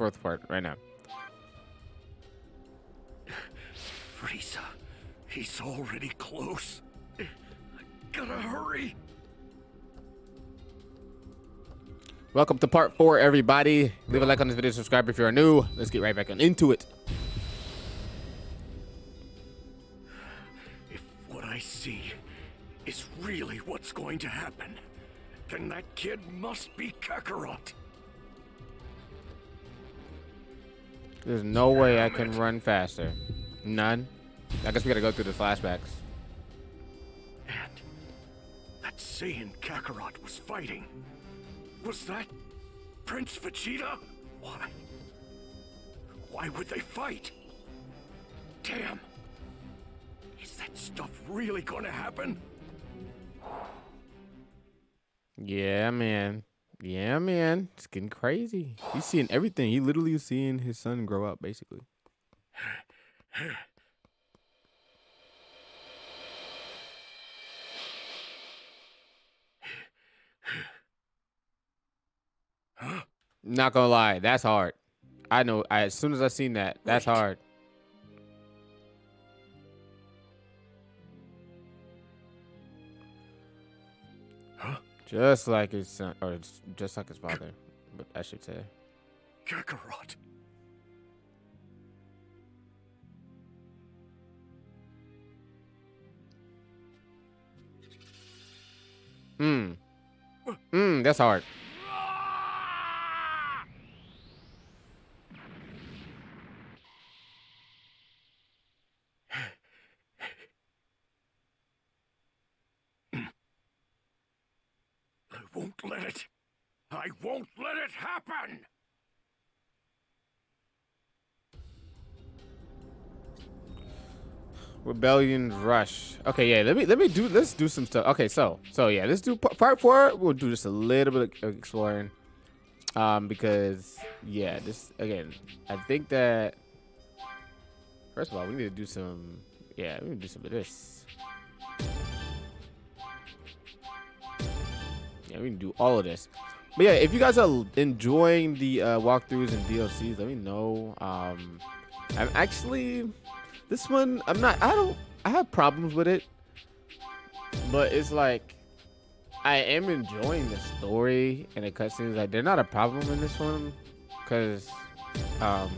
fourth part right now. Frieza, he's already close. I gotta hurry. Welcome to part four, everybody. Leave a like on this video, subscribe if you're new. Let's get right back on into it. If what I see is really what's going to happen, then that kid must be Kakarot. There's no way I can run faster. None. I guess we gotta go through the flashbacks. And that Saiyan Kakarot was fighting. Was that Prince Vegeta? Why? Why would they fight? Damn. Is that stuff really gonna happen? Yeah, man. Yeah, man. It's getting crazy. He's seeing everything. He literally is seeing his son grow up, basically. Not gonna lie, that's hard. I know. I, as soon as I seen that, that's Wait. hard. Just like his son, or just like his father, but I should say. Kakarot. Hmm. Hmm. That's hard. I won't let it. I won't let it happen. Rebellion Rush. Okay, yeah. Let me let me do. Let's do some stuff. Okay, so so yeah. Let's do part four. We'll do just a little bit of exploring. Um, because yeah, this again. I think that first of all, we need to do some. Yeah, we need to do some of this. Yeah, we can do all of this. But yeah, if you guys are enjoying the uh, walkthroughs and DLCs, let me know. Um, I'm actually this one. I'm not. I don't. I have problems with it, but it's like I am enjoying the story and the cutscenes. Like they're not a problem in this one, because um,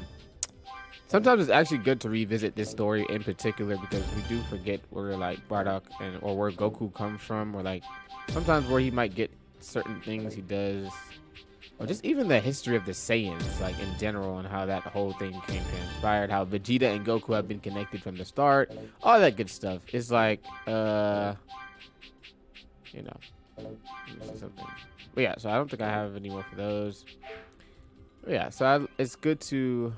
sometimes it's actually good to revisit this story in particular because we do forget where like Bardock and or where Goku comes from, or like sometimes where he might get certain things he does, or just even the history of the Saiyans, like in general, and how that whole thing came to inspired, how Vegeta and Goku have been connected from the start, all that good stuff. It's like, uh, you know, something. But yeah, so I don't think I have any more for those. But yeah, so I, it's good to.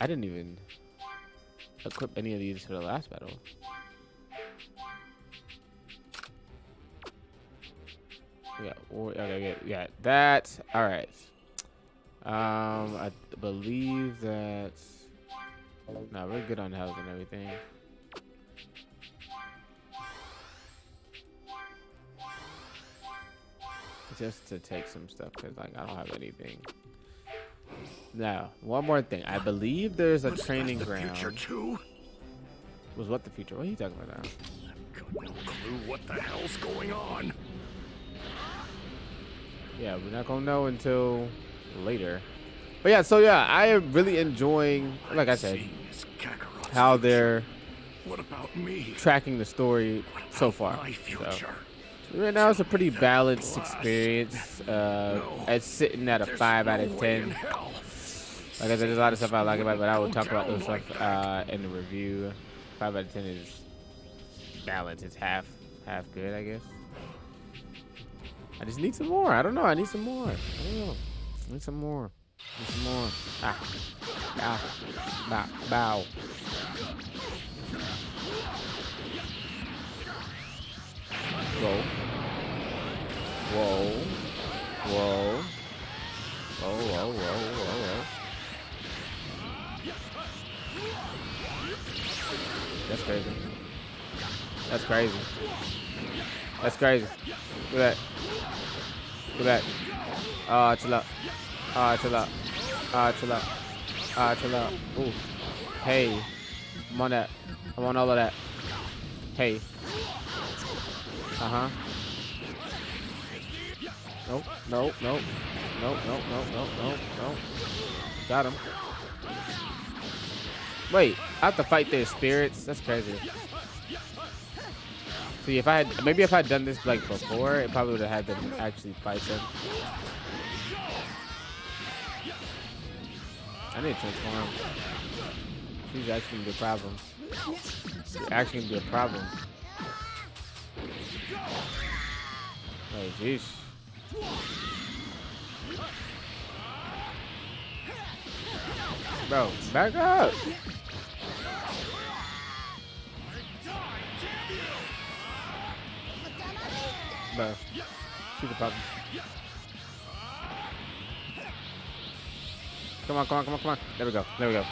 I didn't even equip any of these for the last battle. Yeah, okay, yeah, yeah, that. All right. Um, I believe that. No, we're good on health and everything. Just to take some stuff, cause like I don't have anything. Now, one more thing. I believe there's a Was training the ground. Future too. Was what the future? What are you talking about now? I've got no clue what the hell's going on. Yeah, we're not gonna know until later. But yeah, so yeah, I am really enjoying, like I said, Seeing is Kakarot's how they're What about me? tracking the story so far. So, right now, it's a pretty balanced experience. Uh, No. it's sitting at a five out of ten. Like I said, there's a lot of stuff I like about, it, but I will talk about those like stuff uh, in the review. Five out of ten is balanced. It's half half good, I guess. I just need some more. I don't know. I need some more. I don't know. I need some more. Need some more. Ah. Bow. Bow. Bow. Go. Whoa. Whoa. Whoa, whoa, whoa, whoa, whoa. That's crazy. That's crazy. That's crazy. Look at that. Look at that. Ah, chill out. Ah, chill out. Ah, chill out. Ah, chill out. Ooh. Hey. I'm on that. I'm on all of that. Hey. Uh-huh. Nope, nope, nope. Nope, nope, nope, nope, nope, nope. Got him. Wait, I have to fight their spirits? That's crazy. See, if I had, maybe if I had done this like before, it probably would have had them actually fight them. I need to transform. She's actually gonna be a problem. She's actually gonna be a problem. Oh, jeez. Bro, back up. She's the. Come on, come on, come on, come on. There we go. There we go.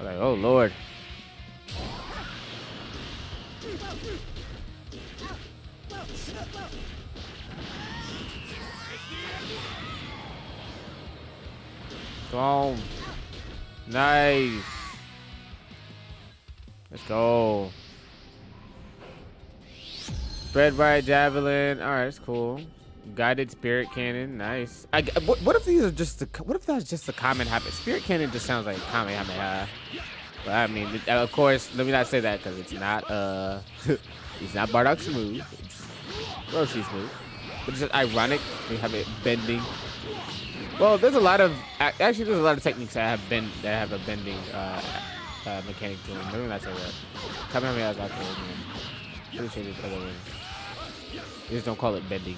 Oh, Lord. Come on. Nice. Let's go. Spread right javelin. All right, it's cool. Guided spirit cannon. Nice. I, what, what if these are just the? What if that's just a common habit? Spirit cannon just sounds like common kamehameha. But I mean, of course, let me not say that because it's not. Uh, it's not Bardock's move. It's Roshi's move. But it's ironic. We have it bending well, there's a lot of actually there's a lot of techniques that have been that have a bending uh, uh, mechanic to them. Let me not say that. Kamehameha is actually pretty sure there's other ones. Just don't call it bending.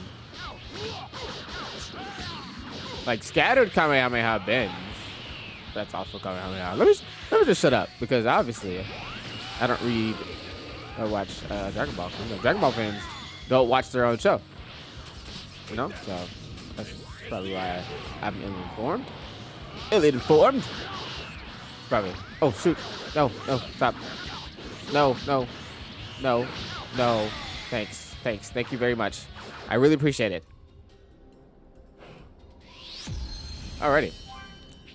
Like scattered Kamehameha bends. That's also Kamehameha. Let me let me just shut up because obviously I don't read or watch uh, Dragon Ball. Dragon Ball fans don't watch their own show. You know, so that's probably why I'm ill-informed. Ill-informed? Probably. Oh, shoot. No, no, stop. No, no, no, no. Thanks, thanks. Thank you very much. I really appreciate it. Alrighty.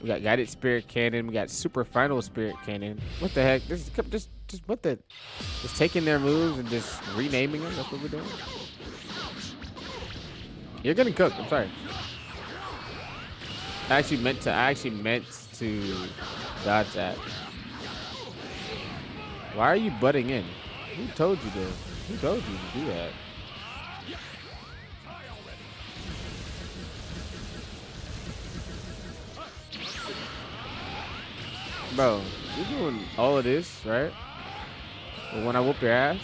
We got Guided Spirit Cannon. We got Super Final Spirit Cannon. What the heck? This is just, just what the? Just taking their moves and just renaming them. That's what we're doing. You're getting cooked. I'm sorry. I actually meant to. I actually meant to dodge that. Why are you butting in? Who told you to? Who told you to do that? Bro, you're doing all of this, right? But when I whoop your ass,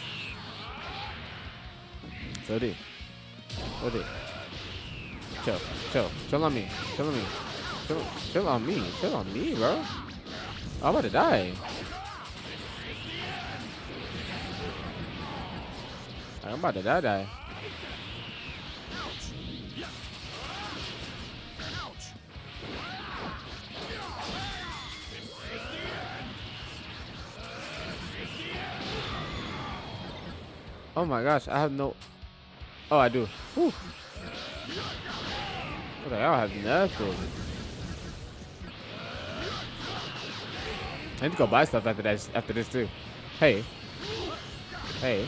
so did. So did. Chill, chill, chill on me, chill on me. Chill, chill on me. Chill on me, bro. I'm about to die. I'm about to die, die. Oh my gosh, I have no... Oh, I do. Whew. Okay, I have nothing. I need to go buy stuff after that. After this too. Hey. Hey.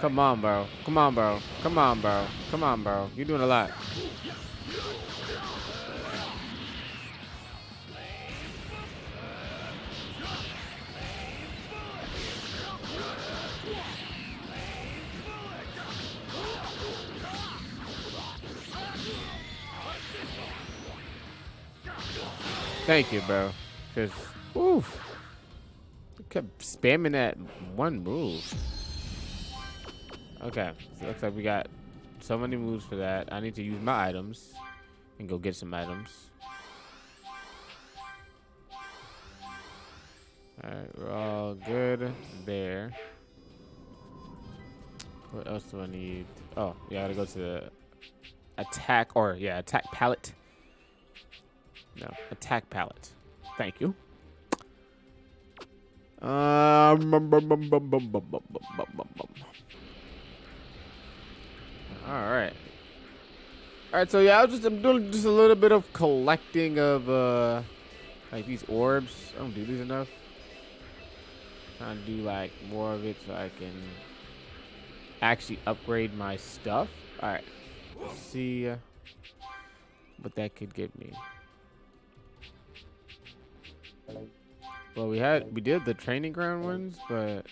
Come on, bro. Come on, bro. Come on, bro. Come on, bro. You're doing a lot. Thank you, bro. Cause, oof. kept spamming that one move. Okay, so looks like we got so many moves for that. I need to use my items and go get some items. Alright, we're all good there. What else do I need? Oh, yeah, I gotta go to the attack, or yeah, attack palette. No, attack palette. Thank you. Um, All right. All right, so yeah, I was just I'm doing just a little bit of collecting of uh like these orbs. I don't do these enough. I'm Trying to do like more of it so I can actually upgrade my stuff. All right, let's see uh, what that could give me. Well, we had we did the training ground ones, but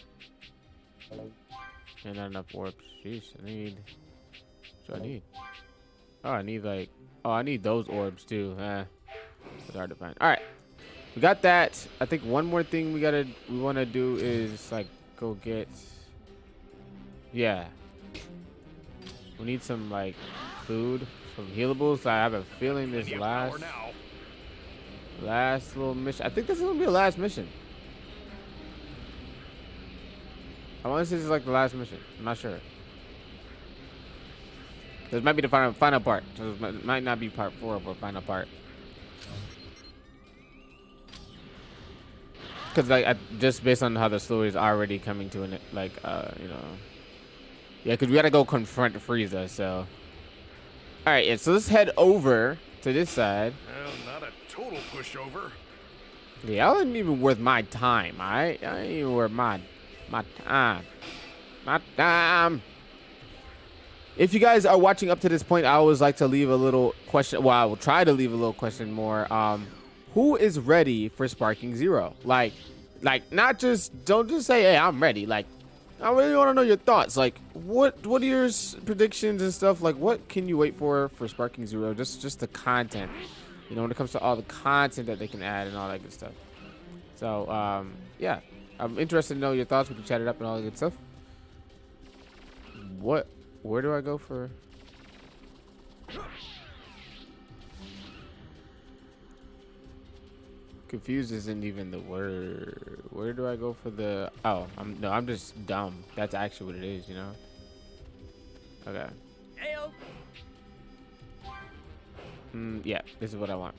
and not enough orbs. Jeez, I need. What do I need? Oh, I need like. Oh, I need those orbs too. Eh, it's hard to find. All right, we got that. I think one more thing we gotta we want to do is like go get. Yeah. We need some like food, some healables. I have a feeling this last last little mission. I think this is gonna be the last mission. I want to say this is like the last mission. I'm not sure. This might be the final final part. So it might not be part four, but final part. Because like I, just based on how the story is already coming to an like uh you know. Yeah, because we gotta go confront Frieza. So. All right, yeah. So let's head over to this side. Well, not a total pushover. Yeah, I wasn't even worth my time. I I ain't even worth my my time. My time. If you guys are watching up to this point, I always like to leave a little question. Well, I will try to leave a little question more. Um, who is ready for Sparking Zero? Like, like not just don't just say, "Hey, I'm ready." Like, I really want to know your thoughts. Like, what what are your predictions and stuff? Like, what can you wait for for Sparking Zero? Just just the content, you know, when it comes to all the content that they can add and all that good stuff. So, um, yeah, I'm interested to know your thoughts. We can chat it up and all that good stuff. What where do I go for? Confused isn't even the word. Where do I go for the? Oh, I'm no, I'm just dumb. That's actually what it is, you know. Okay. Ayo. Mm, yeah, this is what I want.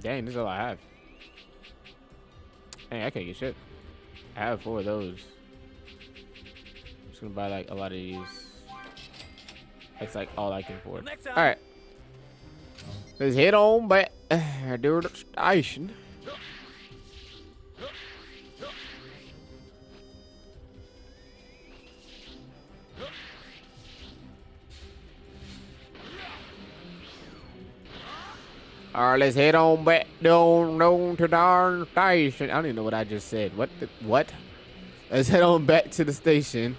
Dang, this is all I have. Hey, I can't get shit. I have four of those. I'm just gonna buy like a lot of these. That's like all I can afford. All right. Let's head on back to the station. All right, let's head on back down, down to the station. I don't even know what I just said. What? The, what? Let's head on back to the station.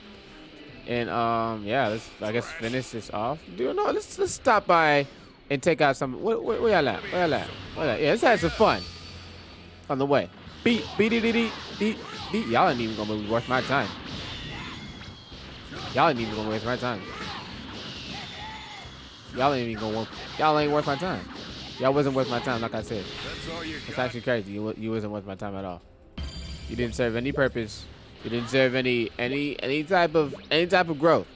And um, yeah, let's I guess finish this off. Do no, let's let's stop by and take out some. Where, where, where y'all at? Where y'all at? Where y'all at? Yeah, let's have some fun on the way. Beat, beat, beat, beat, beat, beat. Y'all ain't even gonna be worth my time. Y'all ain't even gonna waste my time. Y'all ain't even gonna. Y'all ain't worth my time. Y'all wasn't worth my time, like I said. That's actually crazy. You you wasn't worth my time at all. You didn't serve any purpose. You didn't serve any any any type of any type of growth.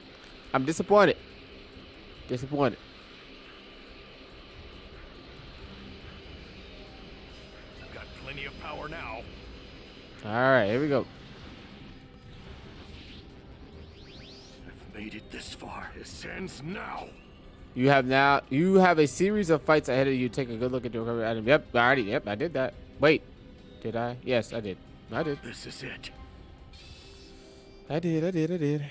I'm disappointed. Disappointed. I've got plenty of power now. All right, here we go. I've made it this far. It ends now. You have now you have a series of fights ahead of you. Take a good look at your recovery item. Yep, I already yep, I did that. Wait. Did I? Yes, I did. I did. This is it. I did, I did, I did.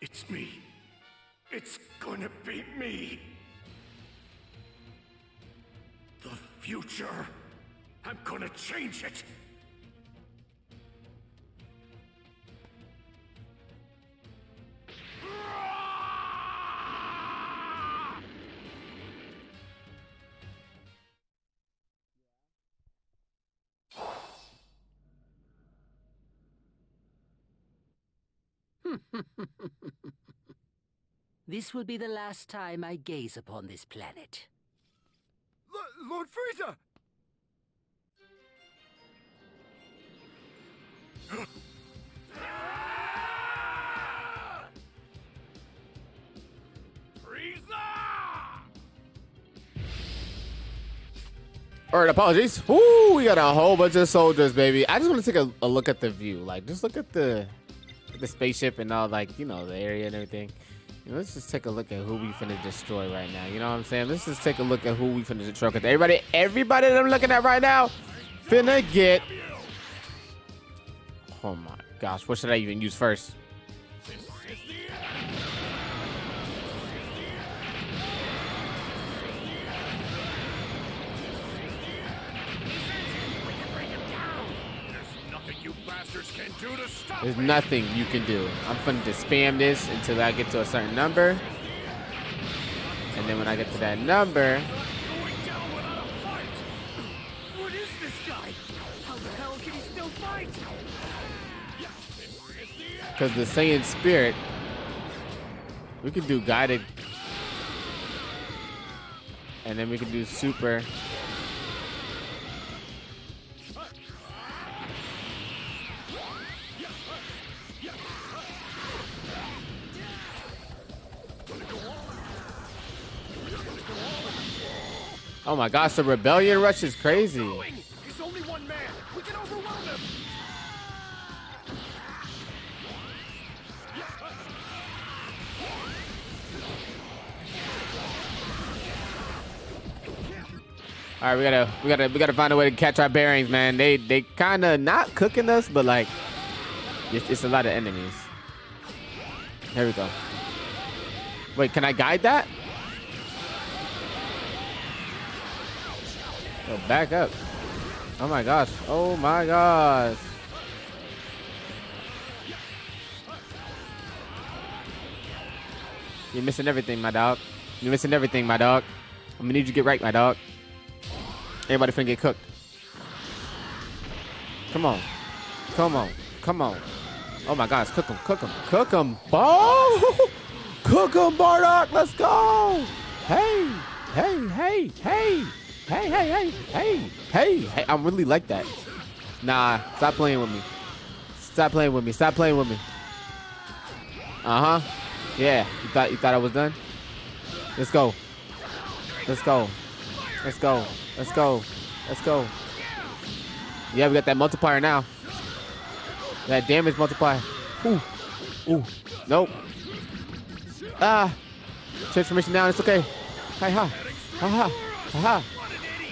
It's me. It's gonna be me. The future. I'm gonna change it. This will be the last time I gaze upon this planet. L Lord Frieza! All right, apologies. Ooh, we got a whole bunch of soldiers, baby. I just want to take a, a look at the view. Like, just look at the the spaceship and all, like, you know, the area and everything. Let's just take a look at who we finna destroy right now. You know what I'm saying? Let's just take a look at who we finna destroy. Cause everybody, everybody that I'm looking at right now, finna get. Oh my gosh, what should I even use first? There's nothing you can do. I'm going to spam this until I get to a certain number. And then when I get to that number, Going down without a fight. What is this guy? How the hell can he still fight? because the Saiyan spirit, we can do guided. And then we can do super. Oh my gosh, the rebellion rush is crazy. Doing? Only one man. We can overwhelm him. All right, we gotta, we gotta, we gotta find a way to catch our bearings, man. They, they kind of not cooking us, but like, it's, it's a lot of enemies. Here we go. Wait, can I guide that? Oh, back up. Oh my gosh. Oh my gosh. You're missing everything, my dog. You're missing everything, my dog. I'm gonna need you to get right, my dog. Everybody finna get cooked. Come on. Come on. Come on. Oh my gosh, cook them, cook them, cook them. Oh! Cook them, Bardock, let's go! Hey, hey, hey, hey, hey, hey, hey, hey, hey, hey. I'm really like that. Nah, stop playing with me. Stop playing with me. Stop playing with me. Uh huh. Yeah. You thought you thought I was done? Let's go. Let's go. Let's go. Let's go. Let's go. Yeah, we got that multiplier now. That damage multiplier. Ooh. Ooh. Nope. Ah. Transformation down. It's okay. Hi ha. Ha ha. Ha ha.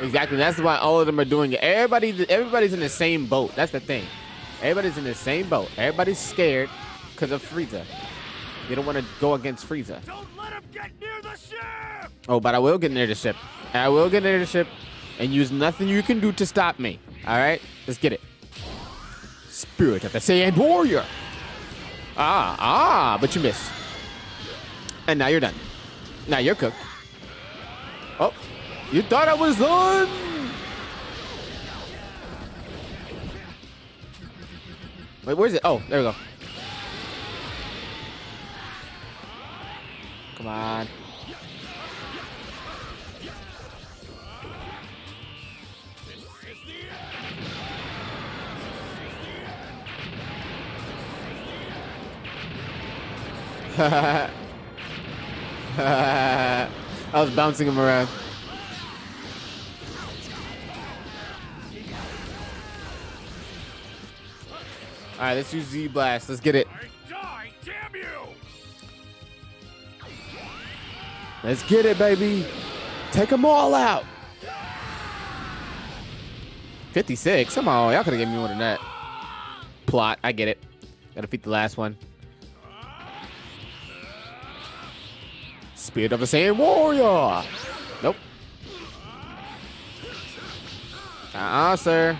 Exactly. That's why all of them are doing it. Everybody, everybody's in the same boat. That's the thing. Everybody's in the same boat. Everybody's scared because of Frieza. They don't want to go against Frieza. Don't let him get near the ship. Oh, but I will get near the ship. I will get near the ship and use nothing you can do to stop me. All right? Let's get it. Spirit of the Saiyan Warrior. Ah, ah, but you missed. And now you're done. Now you're cooked. You thought I was done? Wait, where's it? Oh, there we go. Come on. I was bouncing him around. All right, let's use Z Blast. Let's get it. Die. Let's get it, baby. Take them all out. 56. Come on, y'all could have given me more than that. Plot. I get it. Gotta defeat the last one. Spirit of the Saiyan Warrior. Nope. Uh-uh, sir.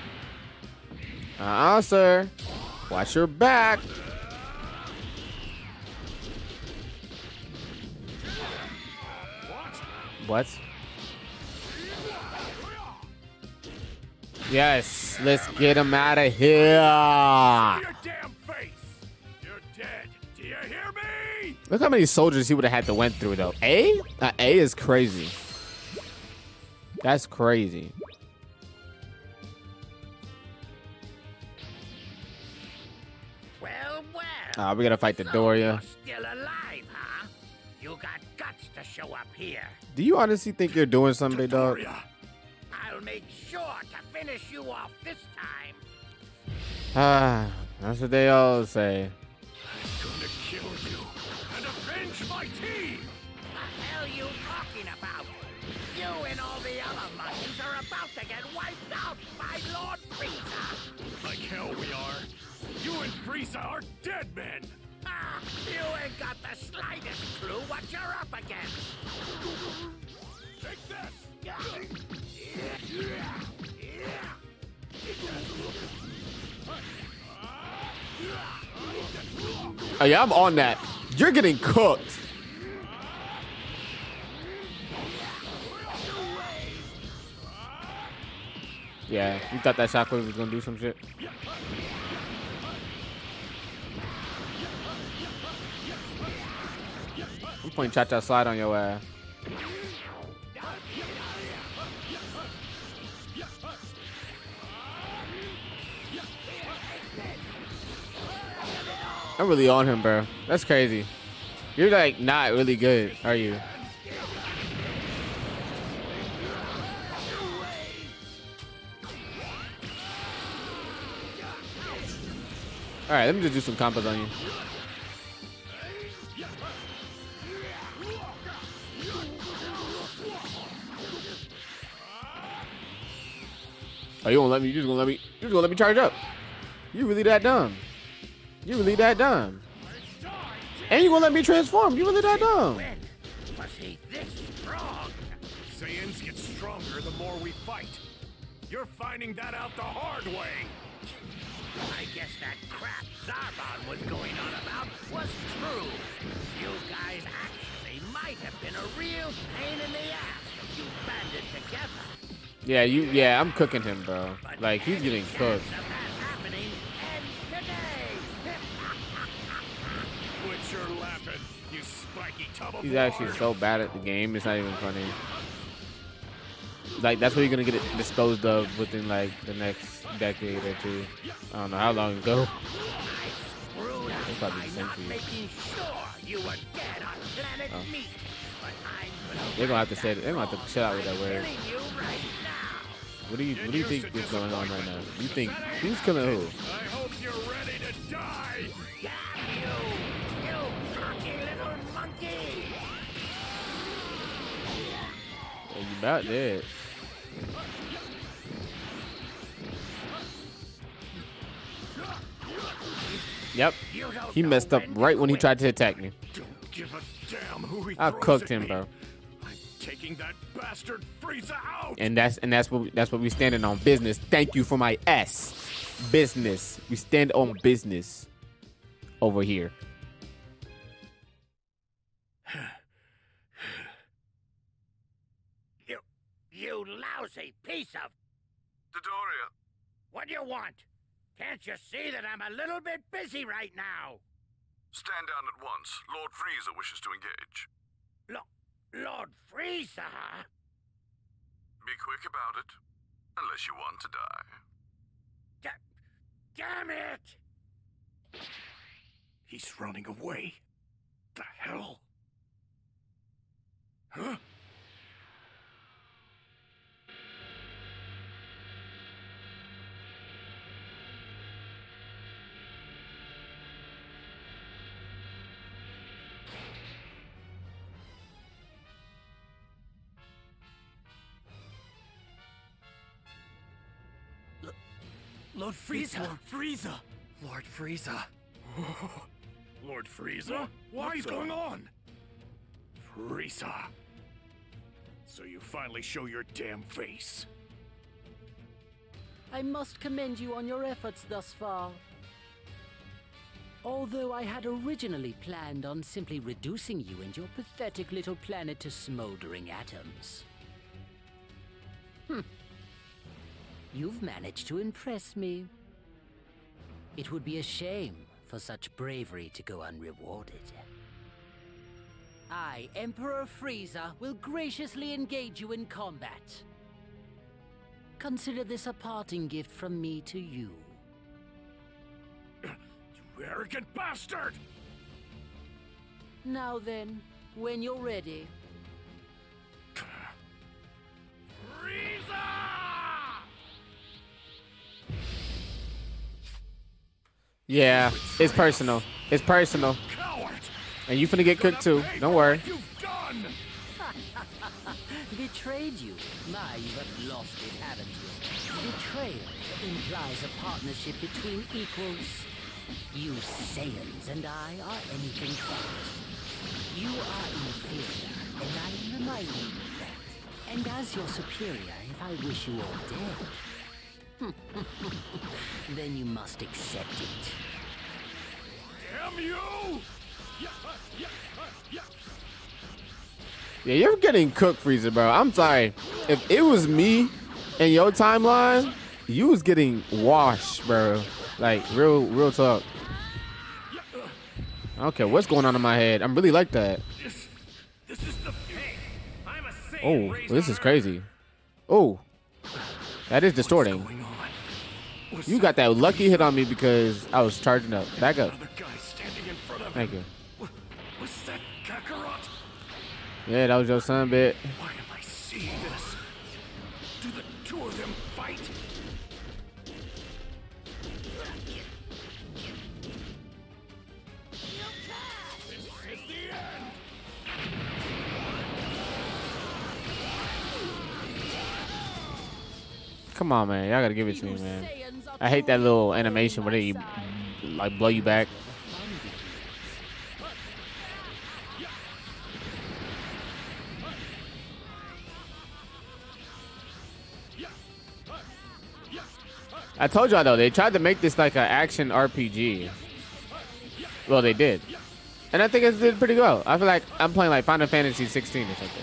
Uh-uh, sir. Watch your back. What? Yes, let's get him out of here. Your damn face! You're dead. Do you hear me? Look how many soldiers he would have had to went through though. A? Uh, A is crazy. That's crazy. Well, well. Ah, we gotta fight the Dodoria. You're still alive, huh? You got guts to show up here. Do you honestly think you're doing something, big dog? I'll make sure to finish you off this time. Ah, that's what they all say. I'm gonna kill you and avenge my team! The hell you talking about? You and all the other monkeys are about to get wiped out by Lord Frieza. Like hell we are. You and Frieza are dead men! Ah, you ain't got the slightest clue what you're up against. Take this! Oh yeah, I'm on that. You're getting cooked. Yeah, you thought that shockwave was gonna do some shit? I'm cha cha slide on your ass. I'm really on him, bro. That's crazy. You're like not really good, are you? All right, let me just do some combos on you. Oh, you won't let me? You just gonna let me? You just gonna let me charge up? You really that dumb? You really that dumb? And you gonna let me transform? You really that dumb? When was he this strong? Saiyans get stronger the more we fight. You're finding that out the hard way. I guess that crap Zarbon was going on about was true. You guys actually might have been a real pain in the ass if you banded together. Yeah, you. Yeah, I'm cooking him, bro. Like he's getting cooked. He's actually so bad at the game. It's not even funny. Like that's what you're gonna get it disposed of within like the next decade or two. I don't know how long ago. It's probably Oh. They're gonna have to say they're gonna have to chill out with that word. What do you What do you think is going on right now? You think who's killing who? I hope you're ready to die. Damn you! You cocky little monkey! Well, you about dead. Yep, he messed up right when he tried to attack me. Don't give a damn who he I cooked him, me. bro. I'm taking that bastard Frieza out. And that's and that's what we, that's what we standing on business. Thank you for my S. Business. We stand on business over here. You, you lousy piece of... Dodoria, What do you want? Can't you see that I'm a little bit busy right now? stand down at once. Lord Frieza wishes to engage. Lo- Lord Frieza? Be quick about it, unless you want to die. Da- damn it! He's running away. The hell? Huh? Lord Frieza! Lord Frieza. Lord Frieza. Lord Frieza? What is going on? Frieza. So you finally show your damn face. I must commend you on your efforts thus far. Although I had originally planned on simply reducing you and your pathetic little planet to smoldering atoms. Hmm. You've managed to impress me. It would be a shame for such bravery to go unrewarded. I, Emperor Frieza, will graciously engage you in combat. Consider this a parting gift from me to you. You arrogant bastard! Now then, when you're ready, Yeah, it's personal. It's personal. And you finna get cooked too. Don't worry. Betrayed you. My, you have lost it, haven't you? Betrayal implies a partnership between equals. You Saiyans and I are anything but. You are inferior, and I am reminding you of that. And as your superior, if I wish you all dead, then you must accept it. Damn you! Yeah, yeah, yeah. Yeah, you're getting cooked, Frieza, bro. I'm sorry. If it was me in your timeline, you was getting washed, bro. Like real, real talk. I don't care what's going on in my head. I'm really like that. This, this is the hey, I'm a Oh, raised this is crazy. Oh, that is distorting. Going on? What's You got that lucky hit on me because I was charging up. Back up. Another guy standing in front of Thank you. Was that Kakarot? Yeah, that was your son, bit. Why am I seeing this? Do the two of them fight? This is the end! Come on, man. Y'all gotta give it to me, man. I hate that little animation where they like blow you back. I told y'all though, they tried to make this like an action RPG. Well, they did, and I think it did pretty well. I feel like I'm playing like Final Fantasy 16 or something.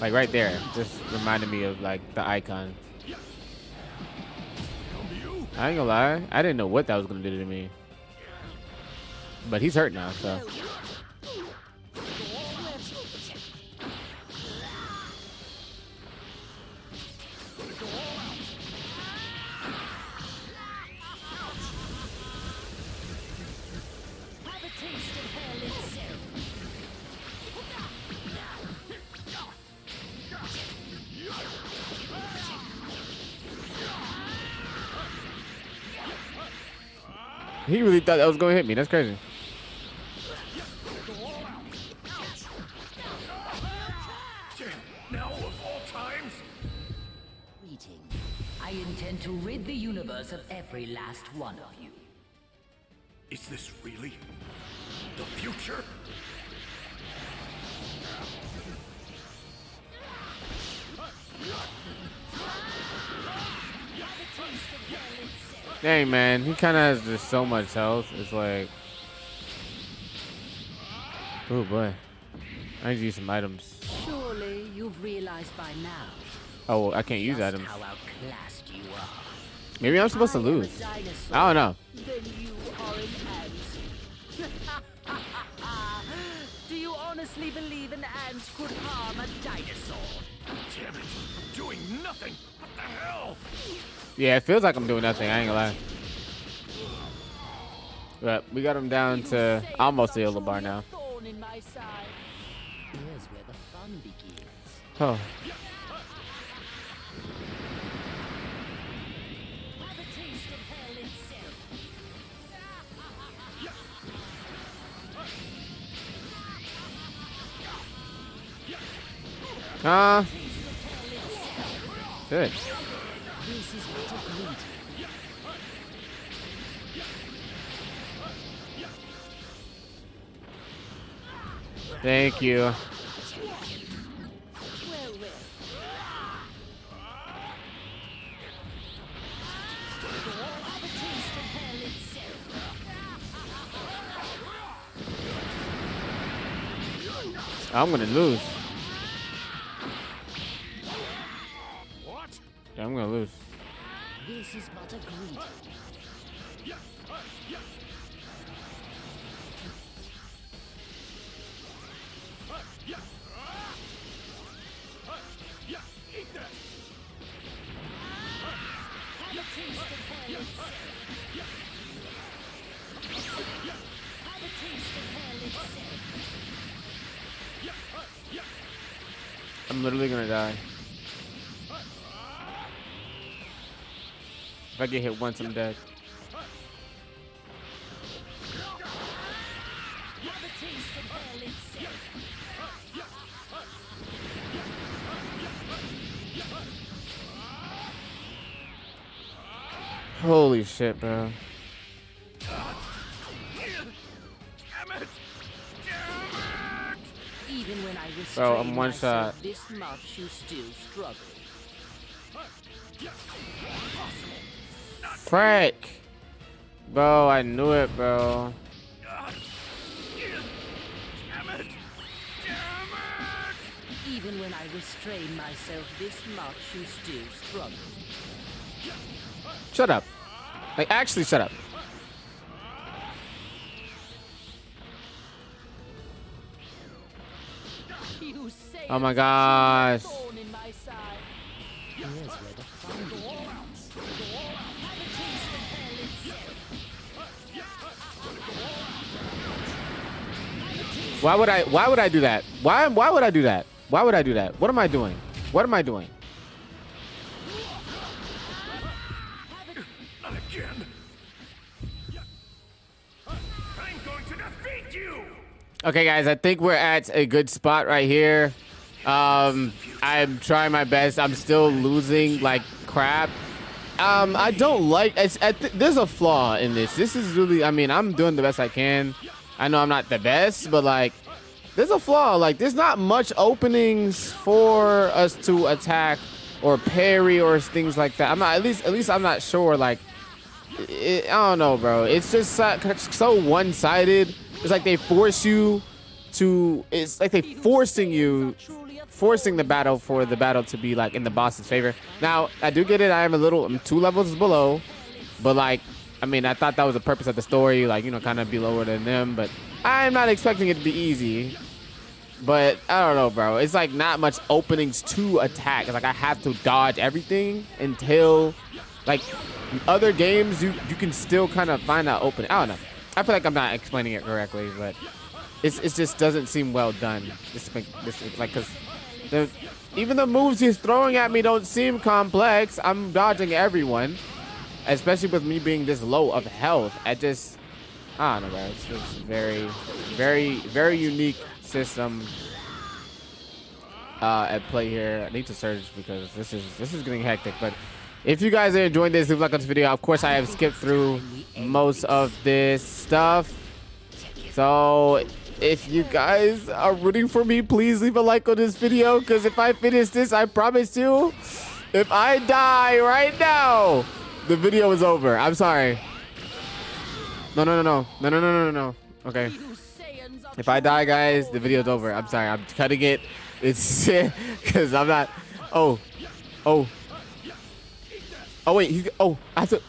Like right there, just reminded me of like the Eikon. I ain't gonna lie, I didn't know what that was gonna do to me. But he's hurt now, so. He really thought that was gonna hit me. That's crazy. Now of all times? Greeting. I intend to rid the universe of every last one of you. Is this really the future? Dang, man, he kind of has just so much health. It's like, oh boy, I need to use some items. Surely you've realized by now Oh, I can't use just items. how outclassed you are. Maybe I'm supposed to I am a lose. dinosaur. I don't know. Then you are an ant. Do you honestly believe an ant could harm a dinosaur? Damn it, I'm doing nothing! What the hell? Yeah, it feels like I'm doing nothing. I ain't gonna lie. But we got him down to almost the yellow bar now. Thorn in good. Thank you. Well, well. Have This is but a greeting. Get hit once, I'm dead. Have a taste of hell itself. Holy shit, bro. Damn it! Even when I Bro, I'm one myself shot. this much, you still struggle. Frick. Bro, I knew it, bro. Damn it! Damn it! Even when I restrain myself this much, you still struggle. Shut up. Like, actually, shut up. Oh my gosh. Why would I? Why would I do that? Why? Why would I do that? Why would I do that? What am I doing? What am I doing? Not again! I'm going to defeat you! Okay, guys, I think we're at a good spot right here. Um, I'm trying my best. I'm still losing like crap. Um, I don't like. Th- there's a flaw in this. This is really. I mean, I'm doing the best I can. I know I'm not the best, but like, there's a flaw. Like, there's not much openings for us to attack or parry or things like that. I'm not. At least, at least I'm not sure. Like, it, I don't know, bro. It's just so, so one-sided. It's like they force you to. It's like they forcing you, forcing the battle for the battle to be like in the boss's favor. Now, I do get it. I am a little. I'm two levels below, but like, I mean, I thought that was the purpose of the story. Like, you know, kind of be lower than them. But I'm not expecting it to be easy. But I don't know, bro. It's like not much openings to attack. It's like I have to dodge everything until, like, other games, you you can still kind of find that opening. I don't know. I feel like I'm not explaining it correctly, but it's it just doesn't seem well done. This, like because the even the moves he's throwing at me don't seem complex. I'm dodging everyone, especially with me being this low of health. I just I don't know, bro. It's just very, very, very unique system uh, at play here. I need to search because this is this is getting hectic. But if you guys are enjoying this, leave a like on this video. Of course, I have skipped through most of this stuff. So if you guys are rooting for me, please leave a like on this video. Because if I finish this, I promise you, if I die right now, the video is over. I'm sorry. No, no, no, no. No, no, no, no, no, Okay. If I die, guys, the video's over. I'm sorry. I'm cutting it. It's because I'm not. Oh. Oh. Oh, wait. He's, oh, I have to.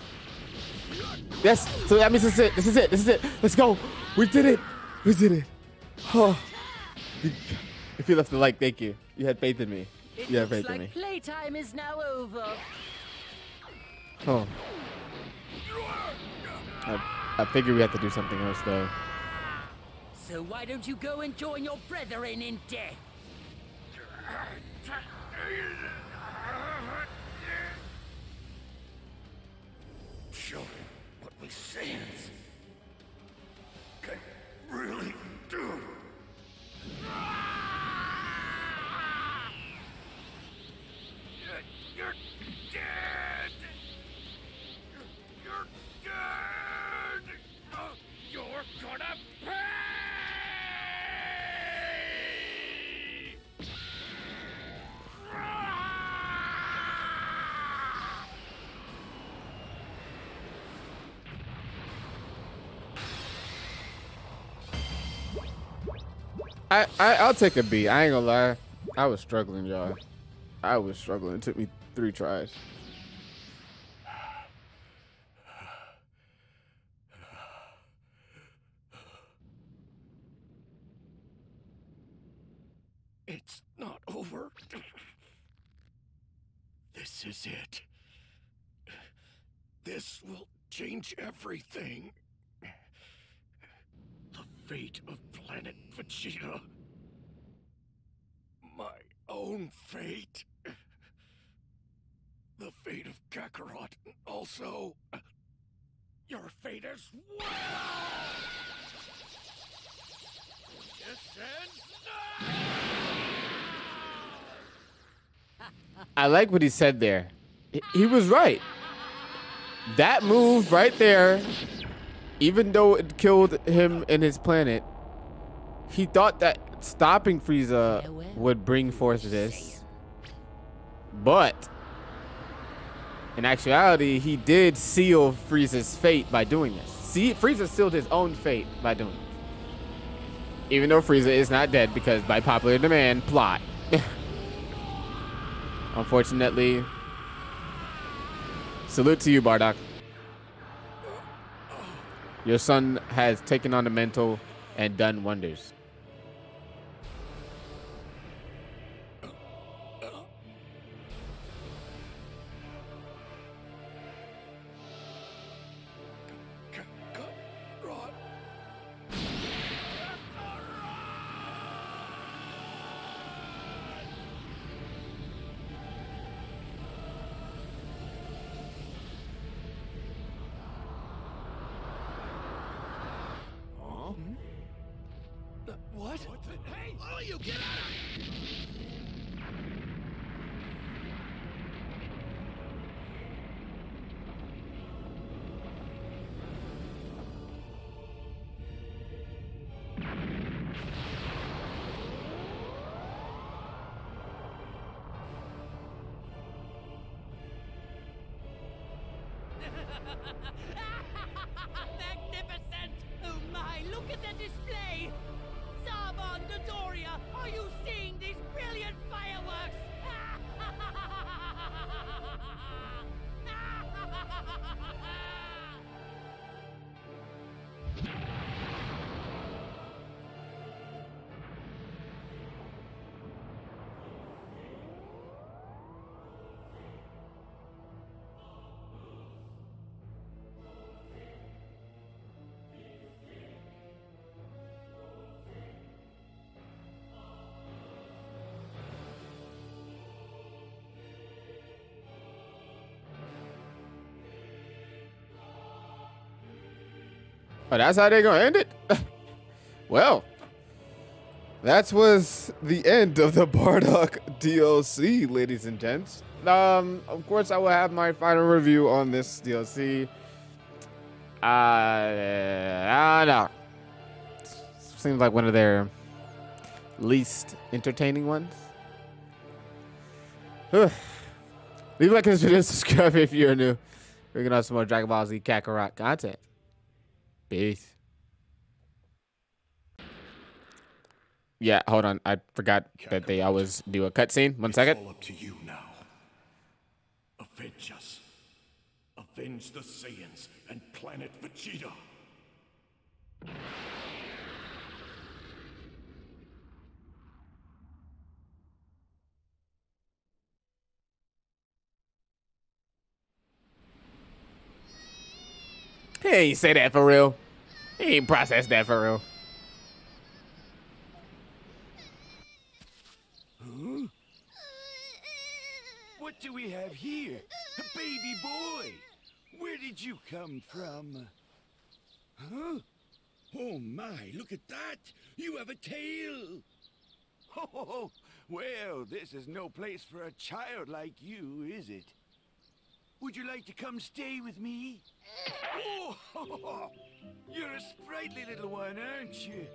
Yes. So that means this is it. This is it. This is it. Let's go. We did it. We did it. Oh. If you left a like, thank you. You had faith in me. You had faith in me. Playtime is now over. Oh. I, I figured we have to do something else though. So why don't you go and join your brethren in death? Show what we Saiyans can really do. I, I will take a B. I ain't gonna lie. I was struggling, y'all. I was struggling. It took me three tries. It's not over. This is it. This will change everything. I like what he said there. He- was right. That move right there, even though it killed him and his planet, he thought that stopping Frieza would bring forth this. But in actuality, he did seal Frieza's fate by doing this. See, Frieza sealed his own fate by doing this. Even though Frieza is not dead because by popular demand, plot. Unfortunately, salute to you, Bardock. Your son has taken on the mental and done wonders. Magnificent! Oh my, look at the display! Zarbon, Dodoria, are you seeing these brilliant fireworks? Oh, that's how they're gonna end it? well, that was the end of the Bardock DLC, ladies and gents. Um, of course, I will have my final review on this DLC. Uh, I don't know. Seems like one of their least entertaining ones. Leave a like on this video, subscribe if you're new. We're gonna have some more Dragon Ball Z Kakarot content. Peace. Yeah, hold on. I forgot that they always do a cutscene. One It's second. all up to you now. Avenge us. Avenge the Saiyans and planet Vegeta. He ain't say that for real. He ain't process that for real. What do we have here? A baby boy! Where did you come from? Huh? Oh my, look at that! You have a tail! Oh, well, this is no place for a child like you, is it? Would you like to come stay with me? Oh, you're a sprightly little one, aren't you?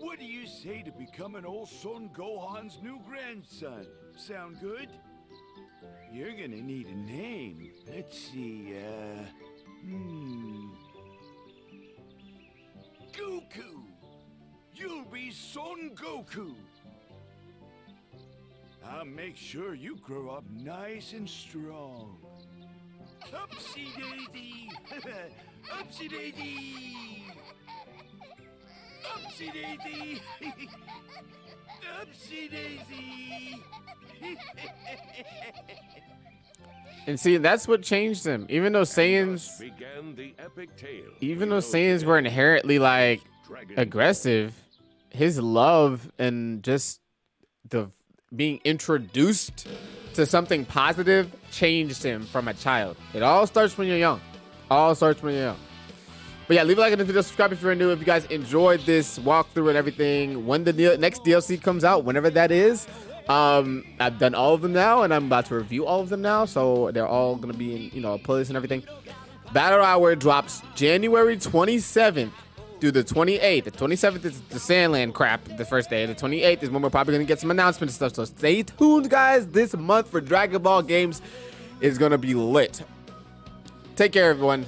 What do you say to becoming old Son Gohan's new grandson? Sound good? You're gonna need a name. Let's see, uh... Hmm... Goku! You'll be Son Goku! I'll make sure you grow up nice and strong. Upsy daisy! Upsy daisy! Upsy daisy! Upsy daisy! And see, that's what changed him. Even though Saiyans, began the epic tale. even though Saiyans were inherently like aggressive, his love and just the being introduced to something positive changed him from a child. It all starts when you're young. All starts when you're young. But yeah, leave a like on the video, subscribe if you're new. If you guys enjoyed this walkthrough and everything, when the next DLC comes out, whenever that is, um, I've done all of them now, and I'm about to review all of them now. So they're all gonna be in, you know, a playlist and everything. Battle Hour drops January 27th the 28th. The 27th is the Sandland crap, the first day. The 28th is when we're probably gonna get some announcements and stuff. So stay tuned, guys. This month for Dragon Ball games is gonna be lit. Take care, everyone.